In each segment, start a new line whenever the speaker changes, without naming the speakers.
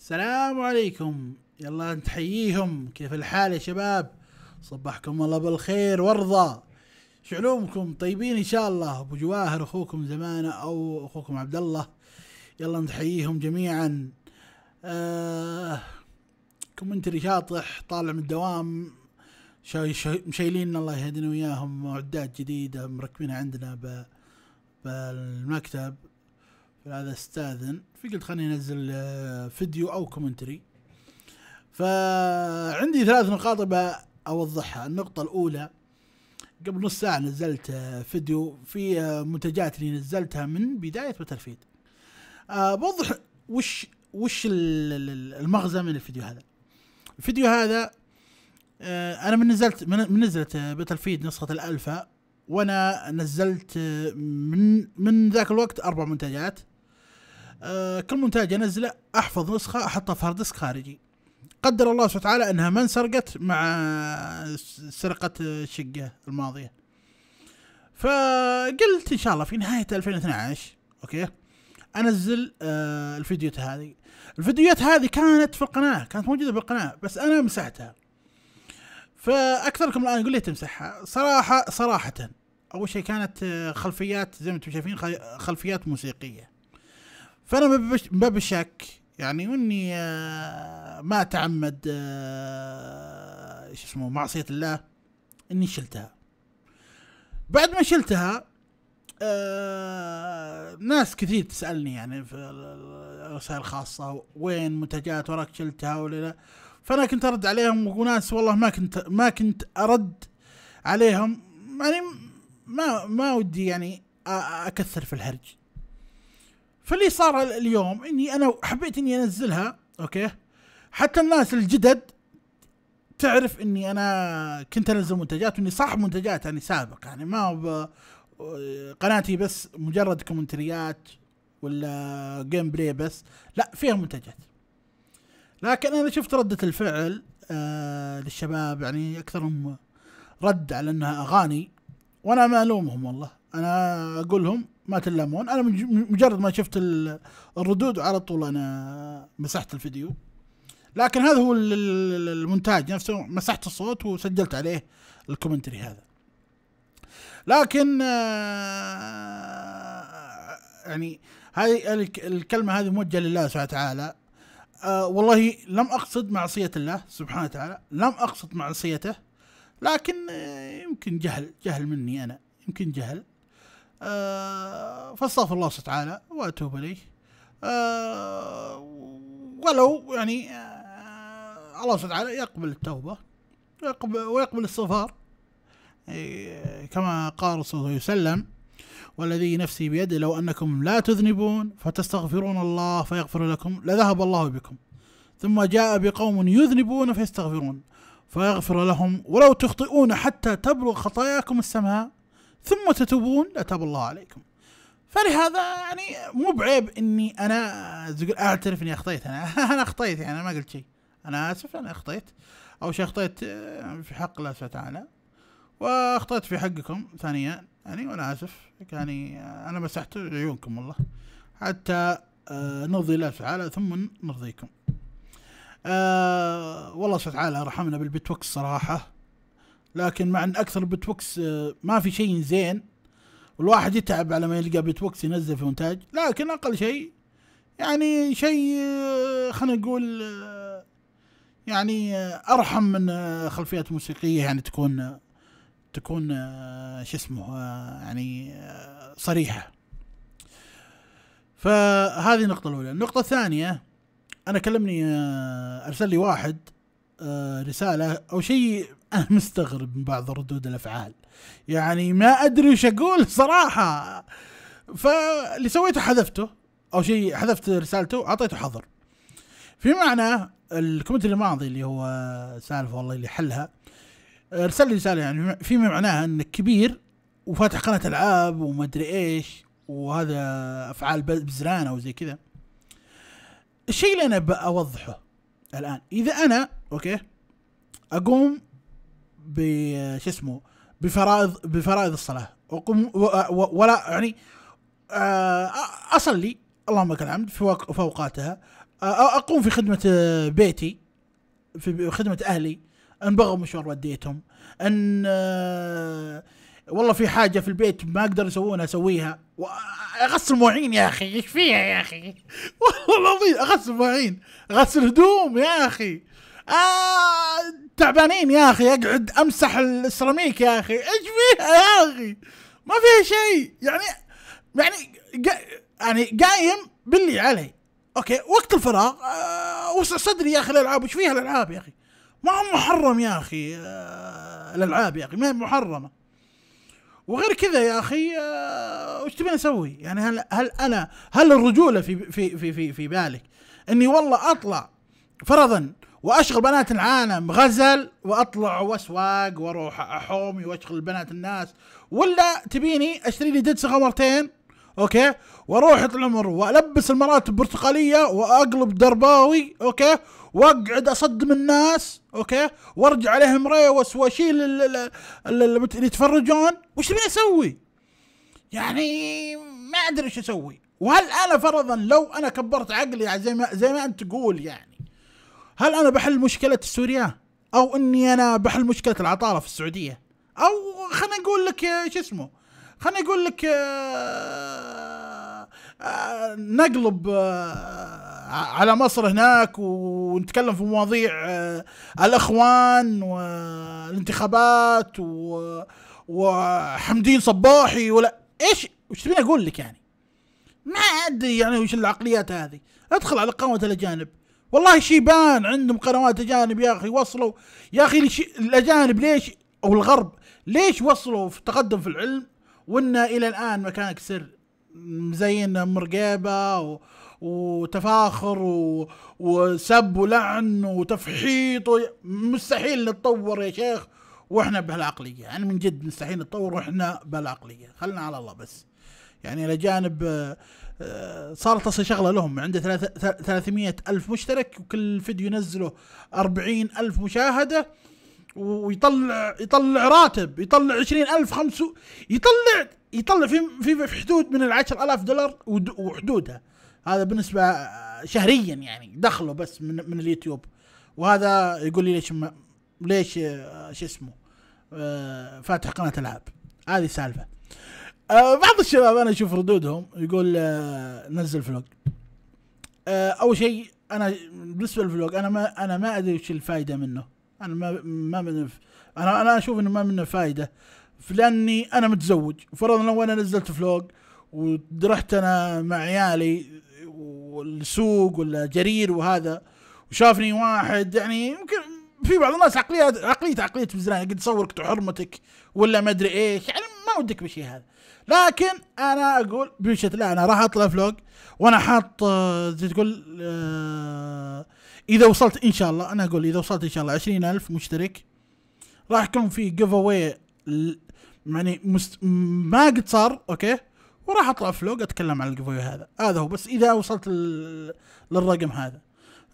السلام عليكم. يلا نتحييهم. كيف الحال يا شباب؟ صبحكم الله بالخير. ورضا شعلومكم طيبين إن شاء الله. أبو جواهر أخوكم زمانه أو أخوكم عبد الله. يلا نتحييهم جميعا. آه كومنتري شاطح طالع من الدوام. مشايلين الله يهدينا وياهم. معدات جديدة مركبينها عندنا بالمكتب. فهذا استاذن. فقلت خليني انزل آه، فيديو أو commentary. فعندي ثلاث نقاط أوضحها. النقطة الأولى قبل نص ساعة نزلت آه، فيديو في آه، مونتاجات اللي نزلتها من بداية باتلفيلد بوضح وش وش ال- ال- المغزى من الفيديو هذا. الفيديو هذا أنا من نزلت من نزلت باتلفيلد نسخة الألفا وأنا نزلت من من ذاك الوقت أربع مونتاجات. آه، كل مونتاج أنزله أحفظ نسخة أحطها في hard disk خارجي. قدر الله سبحانه وتعالى إنها ما انسرقت مع س- سرقة الشقة الماضية. فقلت إن شاء الله في نهاية 2012 أوكي أنزل آه الفيديوهات هذه. الفيديوهات هذه كانت في القناة كانت موجودة بالقناة بس أنا مسحتها. فأكثركم الآن يقول لي تمسحها. صراحة صراحة أول شيء كانت خلفيات زي ما أنتم شايفين خلفيات موسيقية. فأنا ما بش- ما بشك يعني واني آه، ما أتعمد آه، شو اسمه معصية الله إني شلتها. بعد ما شلتها آه ناس كثير تسألني يعني في ال- الرسائل الخاصة وين منتجات وراك شلتها ولا لا. فأنا كنت أرد عليهم وناس والله ما كنت ما كنت أرد عليهم. يعني ما ما ودي يعني أكثر في الهرج. فاللي صار اليوم إني أنا حبيت إني أنزلها أوكي؟ حتى الناس الجدد تعرف إني أنا كنت أنزل مونتاجات وإني صاحب مونتاجات يعني سابق يعني ما هو قناتي بس مجرد كومنتريات ولا gameplay بس لا فيها منتجات. لكن أنا شفت ردة الفعل آه للشباب يعني أكثرهم رد على أنها أغاني وأنا ما ألومهم والله. أنا أقول لهم ما تلامون. أنا مج- مجرد ما شفت ال- الردود على طول أنا مسحت الفيديو. لكن هذا هو ال- ال- المونتاج نفسه. مسحت الصوت وسجلت عليه الكومنتري هذا. لكن آه، يعني هذه الك- الكلمة هذه موجهة لله سبحانه وتعالى. آه والله لم أقصد معصية الله سبحانه وتعالى. لم أقصد معصيته. لكن آه، يمكن جهل جهل مني أنا. يمكن جهل. آه فاستغفر الله سبحانه وتعالى وأتوب إليه. آه ولو يعني آه الله سبحانه وتعالى يقبل التوبة ويقبل, ويقبل كما قال الرسول صلى الله عليه وسلم والذي نفسي بيده لو أنكم لا تذنبون فتستغفرون الله فيغفر لكم لذهب الله بكم. ثم جاء بقوم يذنبون فيستغفرون فيغفر لهم ولو تخطئون حتى تبلغ خطاياكم السماء. ثم تتوبون لتاب الله عليكم. فلهذا يعني مو بعيب إني أنا زي يقول أعترف إني أخطيت. أنا أنا أخطيت يعني أنا ما قلت شيء. أنا آسف أنا أخطيت. أول شيء أخطيت آه، في حق الله سبحانه وتعالى. واخطأت في حقكم ثانيا يعني وأنا آسف. يعني أنا مسحت عيونكم والله. حتى آه، نرضي الله تعالى ثم نرضيكم. آه والله سبحانه وتعالى رحمنا بالبتوكس صراحة. لكن مع إن أكثر البتوكس آه ما في شيء زين. والواحد يتعب على ما يلقى بتوكس ينزل في مونتاج لكن أقل شيء يعني شيء آه، خلينا نقول آه، يعني أرحم من خلفيات موسيقية يعني تكون تكون شو اسمه يعني صريحة. فهذه النقطة الأولى. النقطة الثانية أنا كلمني أرسل لي واحد رسالة أو شيء أنا مستغرب من بعض ردود الأفعال. يعني ما أدري وش أقول صراحة. فاللي سويته حذفته أو شيء حذفت رسالته أعطيته حظر. في معنى ال commentary الماضي اللي هو سالفة والله اللي حلها. ارسل لي رساله يعني فيما معناها انك كبير وفاتح قناة ألعاب وما أدري إيش وهذا أفعال بزران وزي كذا. الشيء اللي أنا بوضحه الآن إذا أنا أوكي أقوم ب شو اسمه بفرائض بفرائض الصلاة. واقوم و- و- ولا يعني آه، أصلي اللهم لك الحمد في وق- في اوقاتها آه، أقوم في خدمة آه، بيتي في خدمة أهلي أن بغوا مشوار وديتهم أن والله في حاجة في البيت ما أقدر يسوونها أسويها. أغسل مواعين يا أخي إيش فيها يا أخي؟ والله العظيم أغسل مواعين أغسل هدوم يا أخي. آه تعبانين يا أخي أقعد أمسح السيراميك يا أخي. إيش فيها يا أخي؟ ما فيها شيء. يعني يعني يعني قايم باللي علي. أوكي وقت الفراغ آه وسع صدري يا أخي الألعاب. وش فيها الألعاب يا أخي؟ ما هو محرم يا أخي آه الألعاب يا أخي. ما هي محرمة. وغير كذا يا أخي آه وش تبين أسوي؟ يعني هل هل أنا هل الرجولة في في في في, في بالك؟ إني والله أطلع فرضا وأشغل بنات العالم غزل وأطلع وأسواق وأروح أحومي وأشغل بنات الناس. ولا تبيني أشتري لي ددسه غمرتين أوكي؟ وأروح العمر وألبس المرات البرتقالية وأقلب درباوي أوكي؟ وأقعد أصدم الناس أوكي؟ وأرجع عليهم ريوس وأشيل اللي يتفرجون. وش تبيني أسوي؟ يعني ما أدري إيش أسوي. وهل أنا فرضا لو أنا كبرت عقلي يعني زي ما زي ما أنت تقول يعني هل أنا بحل مشكلة سوريا أو إني أنا بحل مشكلة العطاله في السعودية؟ أو خلينا نقول لك شو اسمه؟ خلينا نقول لك آه، آه، نقلب آه، على مصر هناك ونتكلم في مواضيع الإخوان والانتخابات وحمدين صباحي ولا إيش؟ وش تبيني أقول لك يعني؟ ما أدري يعني وش العقليات هذه. أدخل على قناه الأجانب. والله شيبان عندهم قنوات أجانب يا أخي وصلوا. يا أخي الأجانب ليش أو الغرب ليش وصلوا في تقدم في العلم؟ وإنا إلى الآن مكانك سر مزين مرقيبة و... وتفاخر و... وسب ولعن وتفحيط و... مستحيل نتطور يا شيخ. وإحنا بهالعقلية يعني من جد مستحيل نتطور وإحنا بهالعقلية. خلنا على الله بس. يعني الأجانب صارت تصل شغلة لهم عنده 300 ألف مشترك وكل فيديو ينزله 40 ألف مشاهدة ويطلع يطلع راتب يطلع 20 ألف خمسة يطلع يطلع في في حدود من ال 10000 دولار وحدودها. هذا بالنسبة شهريا يعني دخله بس من من اليوتيوب. وهذا يقول لي ليش ما ليش آه، شو اسمه آه، فاتح قناة العاب هذه السالفة. آه بعض الشباب أنا أشوف ردودهم يقول آه نزل vlog آه أول شيء أنا بالنسبة لل vlog أنا ما أنا ما أدري وش الفائده منه. أنا ما ما من أنا أنا أشوف إنه ما منه فائده لأني أنا متزوج فرضا لو أنا نزلت vlog ورحت أنا مع عيالي والسوق ولا جرير وهذا وشافني واحد يعني يمكن في بعض الناس عقلية عقلية عقلية بزران قد تصورك وحرمتك ولا ما أدري إيش. يعني ما ودك بالشيء هذا. لكن أنا أقول بمشيئة الله أنا راح أطلع vlog وأنا حاط آه، زي تقول آه إذا وصلت إن شاء الله أنا أقول إذا وصلت إن شاء الله عشرين ألف مشترك. راح يكون في giveaway يعني مست... ما قد صار أوكي؟ وراح أطلع vlog أتكلم عن ال give هذا. هذا هو بس إذا وصلت ل... للرقم هذا.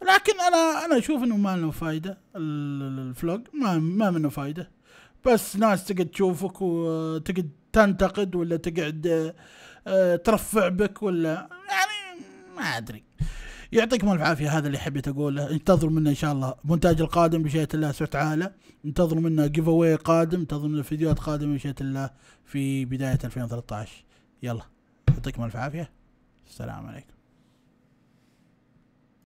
لكن أنا أنا أشوف إنه ما له فايدة ال vlog ما ما منه فايدة. بس ناس تقعد تشوفك وتقعد تنتقد ولا تقعد آه، ترفع بك ولا يعني ما أدري. يعطيكم الف عافية. هذا اللي حبيت أقوله. انتظروا منا إن شاء الله. مونتاج القادم بمشيئة الله سبحانه وتعالى. انتظروا منا giveaway قادم. انتظروا منا فيديوهات قادمة بمشيئة الله في بداية 2013 يلا يعطيكم الف عافية. السلام عليكم.